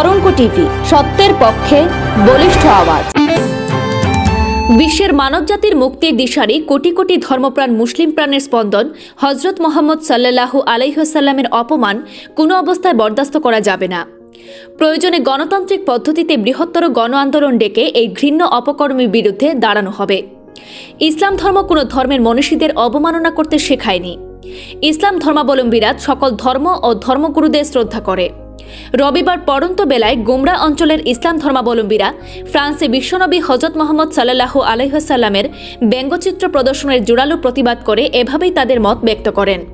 তরঙ্গ টিভি সত্যের পক্ষে বলিষ্ঠ আওয়াজ। বিশ্বের মানবজাতির মুক্তির দিশারি কোটি কোটি ধর্মপ্রাণ মুসলিম প্রাণের স্পন্দন, হজরত মোহাম্মদ সাল্লাল্লাহু আলাইহাল্লামের অপমান কোনো অবস্থায় বরদাস্ত করা যাবে না। প্রয়োজনে গণতান্ত্রিক পদ্ধতিতে বৃহত্তর গণ আন্দোলন ডেকে এই ঘৃণ্য অপকর্মের বিরুদ্ধে দাঁড়ানো হবে। ইসলাম ধর্ম কোনো ধর্মের মনীষীদের অবমাননা করতে শেখায়নি। ইসলাম ধর্মাবলম্বীরা সকল ধর্ম ও ধর্মগুরুদের শ্রদ্ধা করে। রবিবার পড়ন্ত বেলায় গুমরা অঞ্চলের ইসলাম ধর্মাবলম্বীরা ফ্রান্সে বিশ্বনবী হজরত মোহাম্মদ সাল্লাহ আলহাসাল্লামের ব্যঙ্গচিত্র প্রদর্শনের জোরালো প্রতিবাদ করে এভাবেই তাদের মত ব্যক্ত করেন।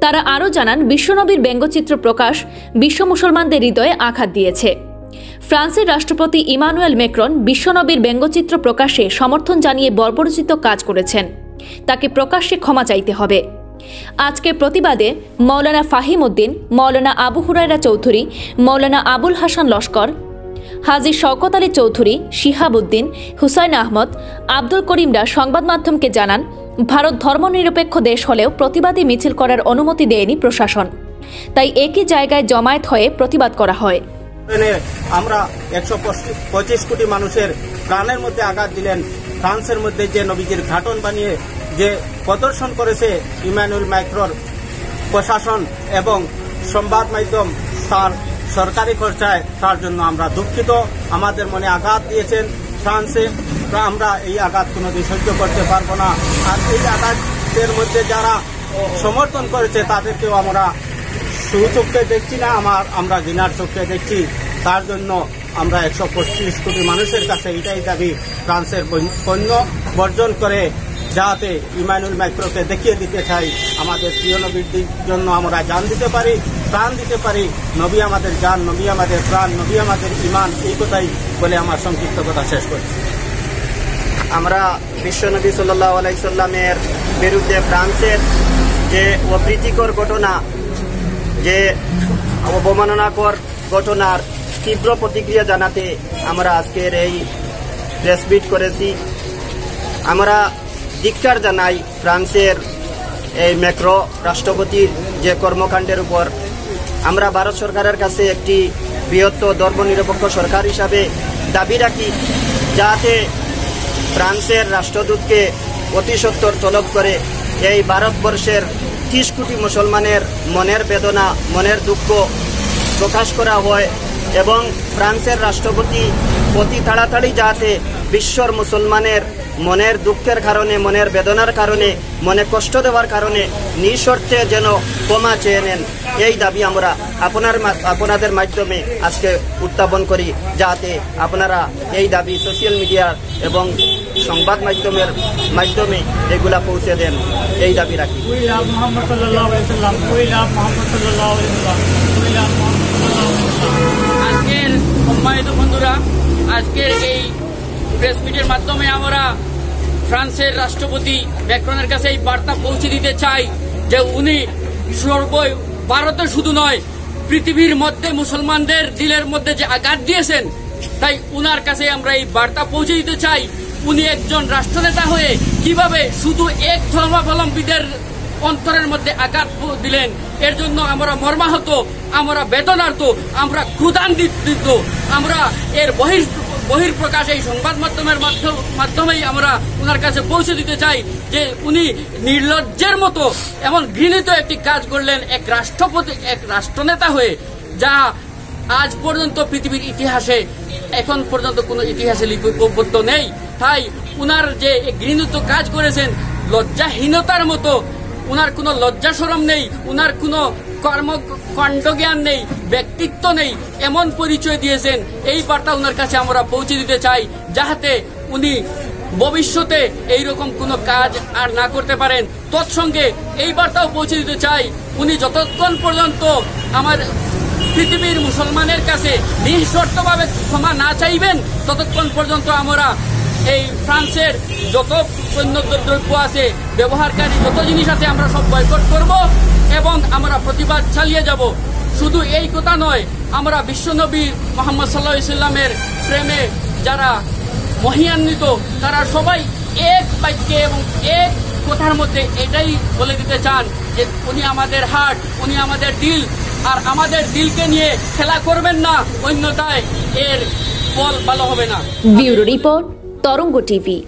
তারা আরও জানান, বিশ্বনবীর ব্যঙ্গচিত্র প্রকাশ বিশ্ব মুসলমানদের হৃদয়ে আঘাত দিয়েছে। ফ্রান্সের রাষ্ট্রপতি ইমানুয়েল মেক্রন বিশ্বনবীর ব্যঙ্গচিত্র প্রকাশে সমর্থন জানিয়ে বর্বরচিত কাজ করেছেন। তাকে প্রকাশ্যে ক্ষমা চাইতে হবে। আজকের প্রতিবাদে মৌলানা ফাহিম উদ্দিন মৌলানা আবু হুরাইরা চৌধুরী, মৌলানা আবুল হাসান লস্কর হাজির শওকত আলী চৌধুরী শিহাব উদ্দিন হুসাইন আহমদ, আব্দুল করিমরা সংবাদ মাধ্যমকে জানান, ভারত ধর্মনিরপেক্ষ দেশ হলেও প্রতিবাদী মিছিল করার অনুমতি দেয়নি প্রশাসন। তাই একই জায়গায় জমায়েত হয়ে প্রতিবাদ করা হয়। আমরা একশো পঁচিশ কোটি মানুষের প্রাণের মধ্যে আঘাত দিলেন, ফ্রান্সের মধ্যে যে নবীজির ঘাটন বানিয়ে যে প্রদর্শন করেছে ইমানুল মাইক্রোর প্রশাসন এবং সংবাদ মাধ্যম তার সরকারি খরচায় তার জন্য আমরা দুঃখিত। আমাদের মনে আঘাত দিয়েছেন ফ্রান্সে। আমরা এই আঘাত কোনোদিন সহ্য করতে পারব না। আর এই আঘাতের মধ্যে যারা সমর্থন করেছে, তাদেরকেও আমরা সুচক্ষে দেখছি না, আমার, আমরা ঘৃণার চোখে দেখছি। তার জন্য আমরা একশো পঁচিশ কোটি মানুষের কাছে এটাই দাবি। ফ্রান্সের পণ্য বর্জন করে যাতে ইমানুল মাইক্রোকে দেখিয়ে দিতে চাই। আমাদের প্রিয় নবীর জন্য আমরা জান দিতে পারি, প্রাণ দিতে পারি। নবী আমাদের জান, নবী আমাদের প্রাণ, নবী আমাদের ইমান এই কথাই বলে আমার সংক্ষিপ্ত কথা শেষ করছি। আমরা বিশ্বনবী সাল্লাহ আলাইসাল্লামের বিরুদ্ধে ফ্রান্সের যে অপ্রীতিকর ঘটনা, যে অবমাননাকর ঘটনার তীব্র প্রতিক্রিয়া জানাতে আমরা আজকের এই প্রেসমিট করেছি। আমরা ধিক্কার জানাই ফ্রান্সের এই ম্যাক্রো রাষ্ট্রপতির যে কর্মকাণ্ডের উপর। আমরা ভারত সরকারের কাছে একটি বৃহত্তর ধর্মনিরপেক্ষ সরকার হিসাবে দাবি রাখি, যাতে ফ্রান্সের রাষ্ট্রদূতকে অতি সত্তর তলব করে এই ভারতবর্ষের ত্রিশ কোটি মুসলমানের মনের বেদনা, মনের দুঃখ প্রকাশ করা হয় এবং ফ্রান্সের রাষ্ট্রপতি অতি তাড়াতাড়ি যাতে বিশ্বর মুসলমানের মনের দুঃখের কারণে মনের বেদনার কারণে মনে কষ্ট দেওয়ার কারণে নিঃশর্তে যেন ক্ষমা চেয়ে নেন। এই দাবি আমরা আপনার আপনাদের মাধ্যমে আজকে উত্থাপন করি যাতে আপনারা এই দাবি সোশ্যাল মিডিয়ার এবং সংবাদ মাধ্যমের মাধ্যমে এগুলা পৌঁছে দেন। এই দাবি রাখি। আজকের সম্মানিত বন্ধুরা আজকের এই প্রেস মিটের মাধ্যমে আমরা ফ্রান্সের রাষ্ট্রপতি ম্যাক্রনের কাছে এই বার্তা পৌঁছে দিতে চাই যে উনি সর্ব ভারতে শুধু নয়, পৃথিবীর মধ্যে মুসলমানদের দিলের মধ্যে যে আঘাত দিয়েছেন, তাই উনার কাছে আমরা এই বার্তা পৌঁছে দিতে চাই। উনি একজন রাষ্ট্রনেতা হয়ে কীভাবে শুধু এক ধর্মাবলম্বীদের অন্তরের মধ্যে আঘাত দিলেন, এর জন্য আমরা মর্মাহত, আমরা বেদনার্থ আমরা ক্ষুদান্বিত আমরা এর বহির বহির্প্রকাশ এই সংবাদ মাধ্যমের মাধ্যমেই আমরা ওনার কাছে পৌঁছে দিতে চাই যে উনি নির্লজ্জের মতো এমন ঘৃণিত একটি কাজ করলেন এক রাষ্ট্রপতি এক রাষ্ট্রনেতা হয়ে, যা আজ পর্যন্ত পৃথিবীর ইতিহাসে, এখন পর্যন্ত কোনো ইতিহাসে লিপিবদ্ধ নেই। তাই উনার যে ঘৃণিত কাজ করেছেন, লজ্জাহীনতার মতো, উনার কোনো লজ্জা সরম নেই, উনার কোনো কর্মকাণ্ড জ্ঞান নেই, ব্যক্তিত্ব নেই, এমন পরিচয় দিয়েছেন। এই বার্তা উনার কাছে আমরা পৌঁছে দিতে চাই, যাহাতে উনি ভবিষ্যতে এই রকম কোনো কাজ আর না করতে পারেন। তৎসঙ্গে এই বার্তাও পৌঁছে দিতে চাই, উনি যতক্ষণ পর্যন্ত আমার পৃথিবীর মুসলমানের কাছে নিঃশর্তভাবে ক্ষমা না চাইবেন, ততক্ষণ পর্যন্ত আমরা এই ফ্রান্সের যত পণ্য দ্রব্য আছে, ব্যবহারকারী যত জিনিস আছে, আমরা সব বয়কট করব। এবং আমরা প্রতিবাদ চালিয়ে যাব। শুধু এই কথা নয়, আমরা বিশ্বনবী মোহাম্মদ সাল্লাহ ইসলামের প্রেমে যারা মহিয়ান্বিত, তারা সবাই এক বাক্যে এবং এক কথার মধ্যে এটাই বলে দিতে চান যে, উনি আমাদের হার্ট উনি আমাদের দিল, আর আমাদের দিলকে নিয়ে খেলা করবেন না, অন্যথায় এর ফল ভালো হবে না। Bureau report, Tarang TV.